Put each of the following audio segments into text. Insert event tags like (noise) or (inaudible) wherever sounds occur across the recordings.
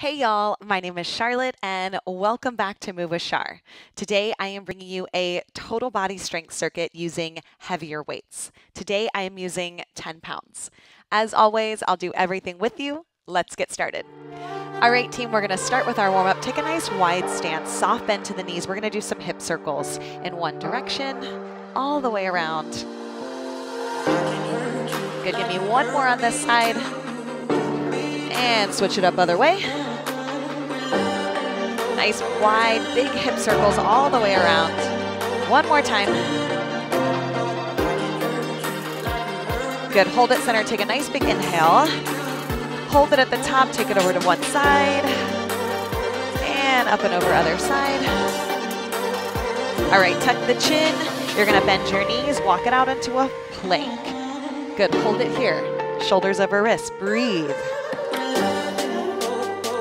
Hey y'all, my name is Charlotte and welcome back to Move with Char. Today I am bringing you a total body strength circuit using heavier weights. Today I am using 10 pounds. As always, I'll do everything with you. Let's get started. All right, team, we're gonna start with our warm up. Take a nice wide stance, soft bend to the knees. We're gonna do some hip circles in one direction, all the way around. Good, give me one more on this side. And switch it up other way. Nice wide, big hip circles all the way around. One more time. Good, hold it center, take a nice big inhale. Hold it at the top, take it over to one side. And up and over other side. All right, tuck the chin. You're gonna bend your knees, walk it out into a plank. Good, hold it here. Shoulders over wrists, breathe.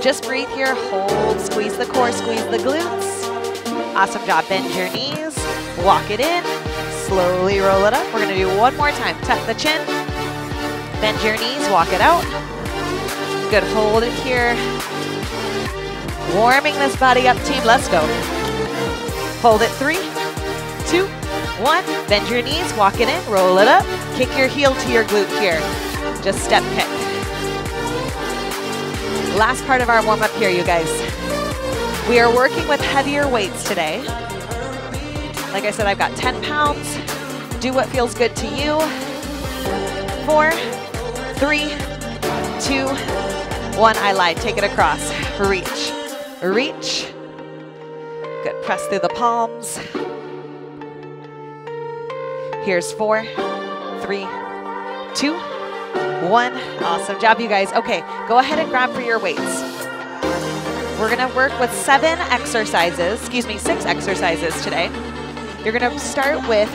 Just breathe here, hold, squeeze the core, squeeze the glutes. Awesome job, bend your knees, walk it in, slowly roll it up. We're gonna do one more time. Tuck the chin, bend your knees, walk it out. Good, hold it here. Warming this body up, team, let's go. Hold it, three, two, one. Bend your knees, walk it in, roll it up. Kick your heel to your glute here. Just step. Last part of our warm up here, you guys. We are working with heavier weights today. Like I said, I've got 10 pounds. Do what feels good to you. Four, three, two, one. I lied. Take it across. Reach, reach. Good. Press through the palms. Here's four, three, two, one. Awesome job, you guys. Okay, go ahead and grab for your weights. We're gonna work with seven exercises, excuse me, six exercises today. You're gonna start with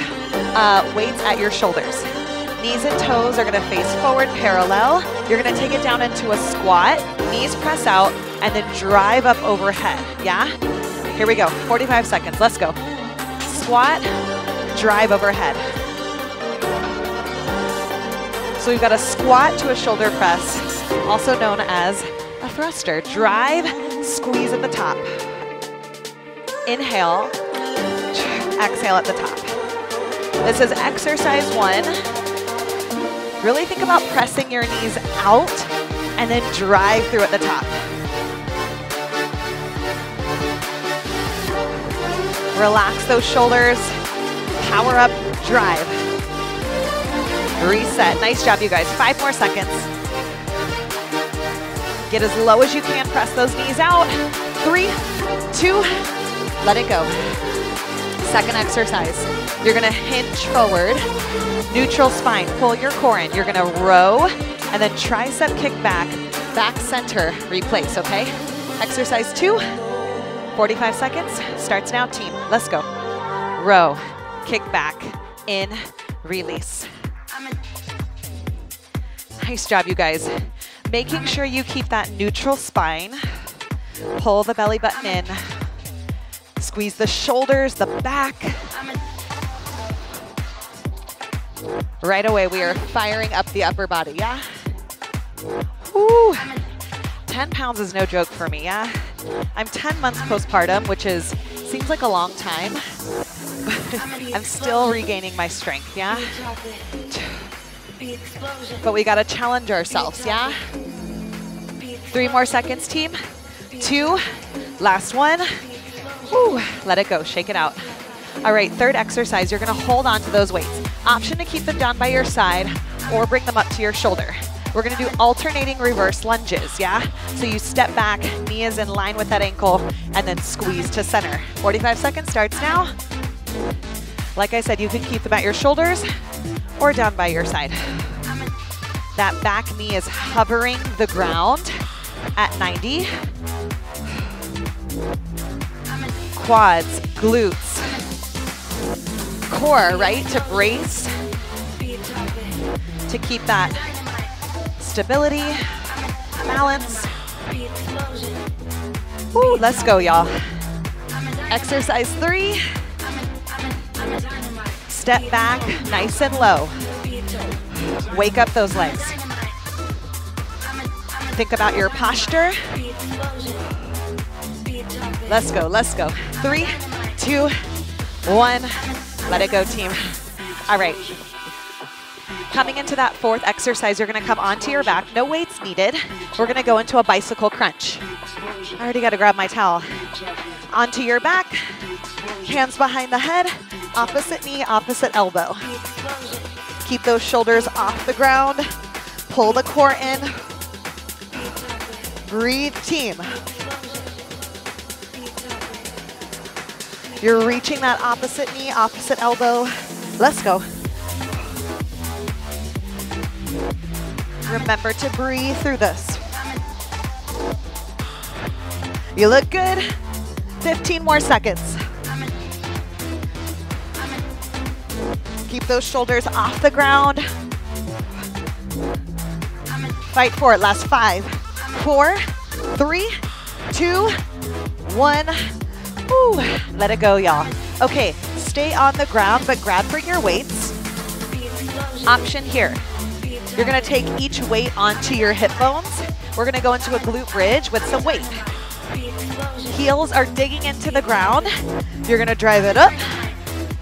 uh, weights at your shoulders. Knees and toes are gonna face forward parallel. You're gonna take it down into a squat, knees press out, and then drive up overhead, yeah? Here we go, 45 seconds, let's go. Squat, drive overhead. So we've got a squat to a shoulder press, also known as a thruster. Drive, squeeze at the top. Inhale, exhale at the top. This is exercise one. Really think about pressing your knees out and then drive through at the top. Relax those shoulders, power up, drive. Reset. Nice job, you guys. Five more seconds. Get as low as you can. Press those knees out. Three, two, let it go. Second exercise. You're going to hinge forward. Neutral spine. Pull your core in. You're going to row and then tricep kick back. Back center. Replace, okay? Exercise two. 45 seconds. Starts now, team. Let's go. Row. Kick back. In. Release. Nice job, you guys. Making sure you keep that neutral spine. Pull the belly button in. Squeeze the shoulders, the back. Right away, we are firing up the upper body, yeah? Woo! 10 pounds is no joke for me, yeah? I'm 10 months postpartum, which is seems like a long time, (laughs) I'm still regaining my strength, yeah? But we gotta challenge ourselves, yeah? Three more seconds, team. Two, last one. Whew, let it go, shake it out. All right, third exercise, you're gonna hold on to those weights. Option to keep them down by your side or bring them up to your shoulder. We're gonna do alternating reverse lunges, yeah? So you step back, knee is in line with that ankle, and then squeeze to center. 45 seconds starts now. Like I said, you can keep them at your shoulders or down by your side. That back knee is hovering the ground at 90. Quads, glutes, core, right, to brace, to keep that stability, balance. Woo, let's go, y'all. Exercise three. Step back, nice and low. Wake up those legs. Think about your posture. Let's go, let's go. Three, two, one. Let it go, team. All right. Coming into that fourth exercise, you're gonna come onto your back. No weights needed. We're gonna go into a bicycle crunch. I already gotta grab my towel. Onto your back, hands behind the head, opposite knee, opposite elbow. Keep those shoulders off the ground. Pull the core in. Breathe, team. You're reaching that opposite knee, opposite elbow. Let's go. Remember to breathe through this. You look good. 15 more seconds. Keep those shoulders off the ground. Fight for it. Last five, four, three, two, one. Woo. Let it go, y'all. Okay, stay on the ground, but grab for your weights. Option here. You're gonna take each weight onto your hip bones. We're gonna go into a glute bridge with some weight. Heels are digging into the ground. You're gonna drive it up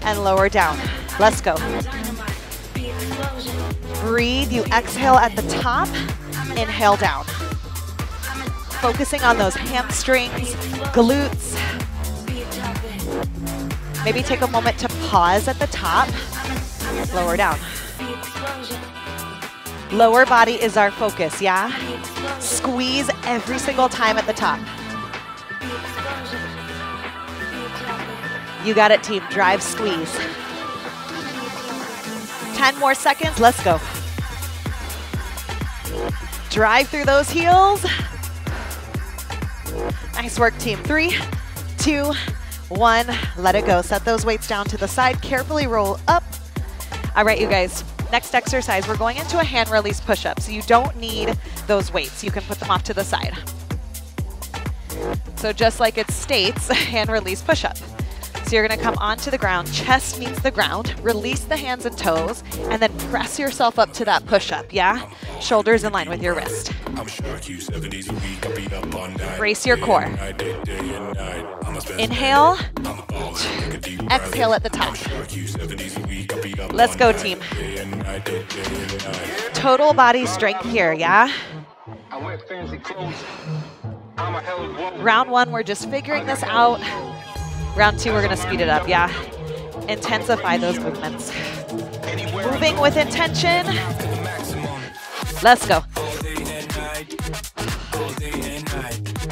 and lower down. Let's go. Breathe, you exhale at the top, inhale down. Focusing on those hamstrings, glutes. Maybe take a moment to pause at the top, lower down. Lower body is our focus, yeah? Squeeze every single time at the top. You got it, team. Drive, squeeze. 10 more seconds. Let's go. Drive through those heels. Nice work, team. Three, two, one. Let it go. Set those weights down to the side. Carefully roll up. All right, you guys. Next exercise, we're going into a hand release push-up. So you don't need those weights. You can put them off to the side. So just like it states, (laughs) hand release push-up. So you're gonna come onto the ground, chest meets the ground, release the hands and toes, and then press yourself up to that push-up, yeah? Shoulders in line with your wrist. Brace your core. Inhale, exhale at the top. Let's go, team. Total body strength here, yeah? Round one, we're just figuring this out. Round two, we're gonna speed it up, yeah? Intensify those movements. Moving with intention. Let's go.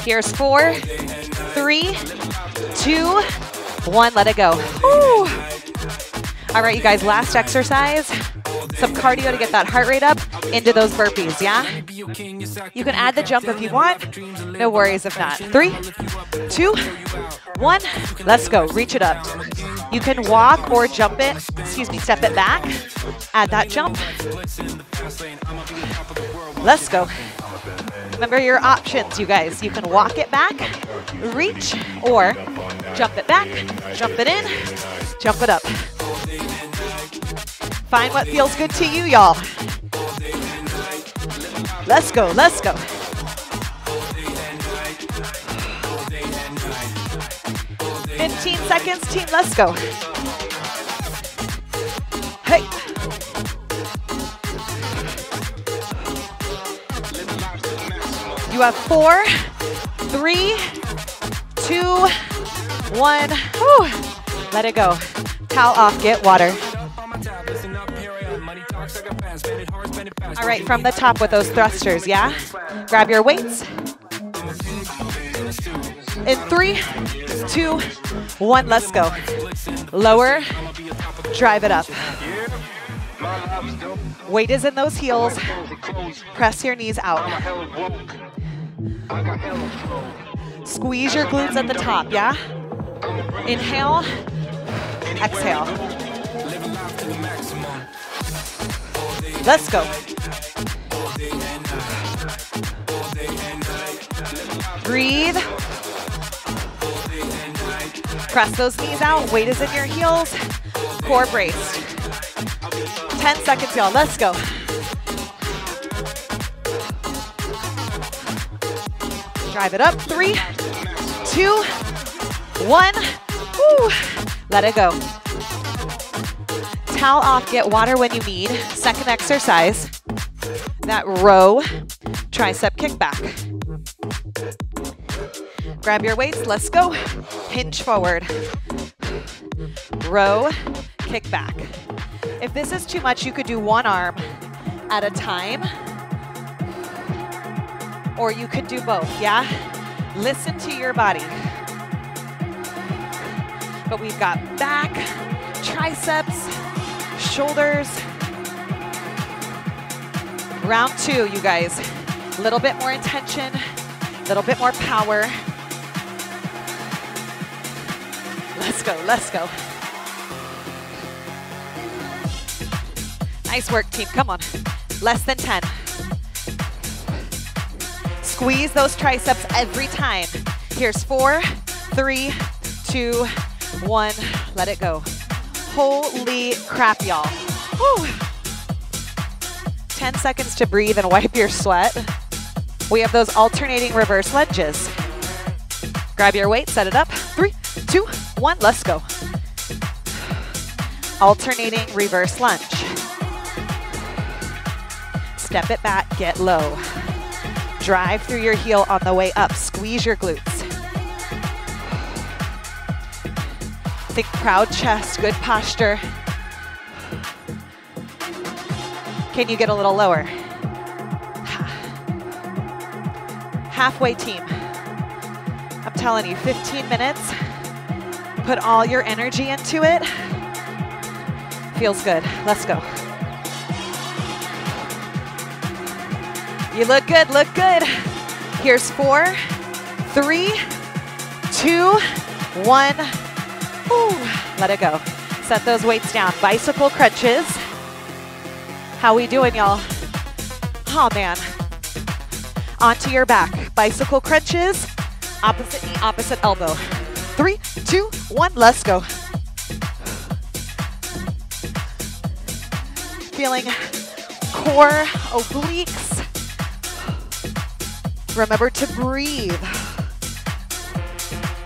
Here's four, three, two, one. Let it go. Whew. All right, you guys, last exercise. Some cardio to get that heart rate up into those burpees, yeah? You can add the jump if you want. No worries if not. Three, two, one. Let's go. Reach it up. You can walk or jump it, excuse me, step it back. Add that jump. Let's go. Remember your options, you guys. You can walk it back, reach, or jump it back, jump it in, jump it up. Find what feels good to you, y'all. Let's go, let's go. Fifteen seconds, team, let's go. Hey. You have four, three, two, one. Whew. Let it go. Towel off, get water. All right, from the top with those thrusters, yeah? Grab your weights. In three, two, one, let's go. Lower, drive it up. Weight is in those heels. Press your knees out. Squeeze your glutes at the top, yeah? Inhale, exhale. Let's go. Breathe. Press those knees out. Weight is in your heels. Core braced. 10 seconds, y'all. Let's go. Drive it up. Three, two, one. Woo. Let it go. Towel off, get water when you need. Second exercise, that row tricep kickback. Grab your weights, let's go. Hinge forward. Row, kick back. If this is too much, you could do one arm at a time, or you could do both, yeah? Listen to your body. But we've got back, triceps, shoulders. Round two, you guys. A little bit more intention, a little bit more power. Let's go, let's go. Nice work, team, come on. Less than 10. Squeeze those triceps every time. Here's four, three, two, one. Let it go. Holy crap, y'all. 10 seconds to breathe and wipe your sweat. We have those alternating reverse lunges. Grab your weight, set it up. Three, two, one, let's go. Alternating reverse lunge. Step it back, get low. Drive through your heel on the way up. Squeeze your glutes. Think proud chest, good posture. Can you get a little lower? Halfway team. I'm telling you, 15 minutes. Put all your energy into it. Feels good. Let's go. You look good, look good. Here's four, three, two, one. Let it go. Set those weights down. Bicycle crunches. How we doing, y'all? Oh, man. Onto your back. Bicycle crunches. Opposite knee, opposite elbow. Three, two, one, let's go. Feeling core, obliques. Remember to breathe.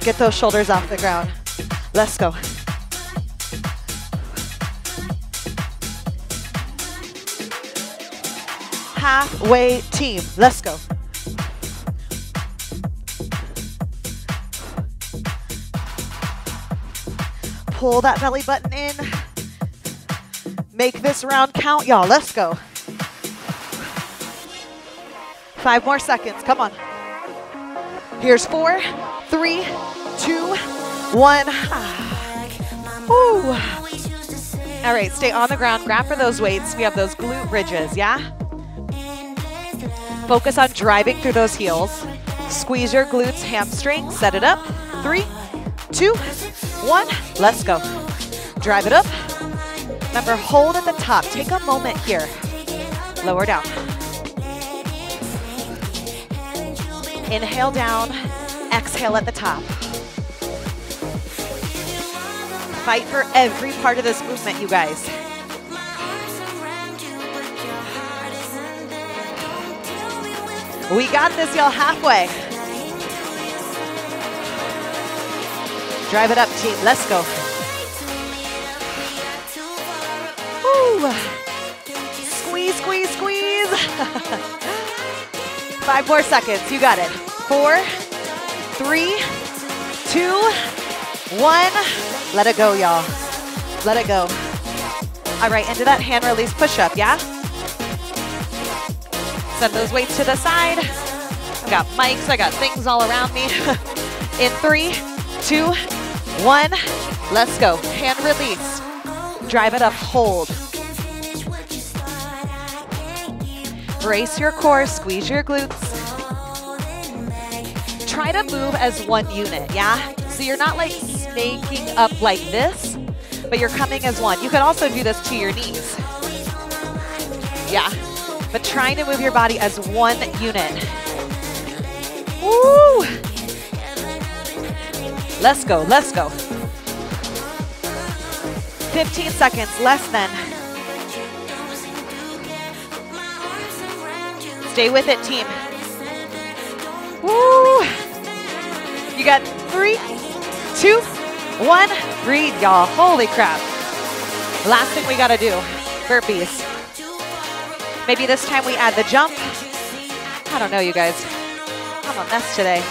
Get those shoulders off the ground. Let's go. halfway team. Let's go. Pull that belly button in. Make this round count, y'all. Let's go. Five more seconds. Come on. Here's four, three, one. Ooh. All right, stay on the ground. Grab for those weights. We have those glute bridges, yeah? Focus on driving through those heels. Squeeze your glutes, hamstrings. Set it up. Three, two, one. Let's go. Drive it up. Remember, hold at the top. Take a moment here. Lower down. Inhale down. Exhale at the top. Fight for every part of this movement, you guys. We got this, y'all, halfway. Drive it up, team. Let's go. Woo. Squeeze, squeeze, squeeze. (laughs) Five more seconds. You got it. Four, three, two, one. Let it go, y'all. Let it go. All right, into that hand release push-up, yeah? Send those weights to the side. I got mics, I got things all around me. (laughs) In three, two, one, let's go. Hand release. Drive it up, hold. Brace your core, squeeze your glutes. Try to move as one unit, yeah? So you're not like snaking up like this, but you're coming as one. You can also do this to your knees. Yeah but trying to move your body as one unit. Woo! Let's go, let's go. 15 seconds, less than. Stay with it, team. Woo! You got three, two, one. Breathe, y'all. Holy crap. Last thing we gotta do, burpees. Maybe this time we add the jump. I don't know, you guys. I'm a mess today.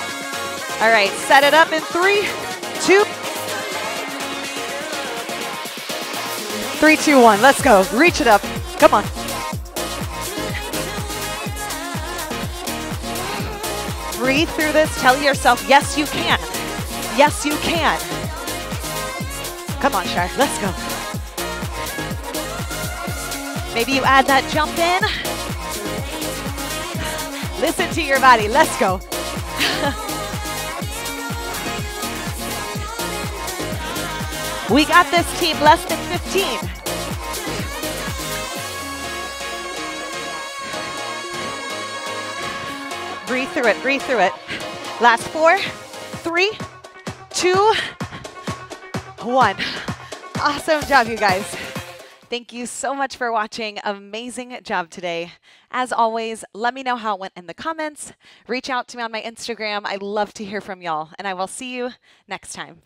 All right, set it up in three, two, three, two, one. Let's go. Reach it up. Come on. Breathe through this. Tell yourself, yes, you can. Yes, you can. Come on, Shark, Let's go. Maybe you add that jump in. Listen to your body. Let's go. (laughs) we got this team less than 15. Breathe through it, breathe through it. Last four, three, two, one. Awesome job, you guys. Thank you so much for watching. Amazing job today. As always, let me know how it went in the comments. Reach out to me on my Instagram. I love to hear from y'all, and I will see you next time.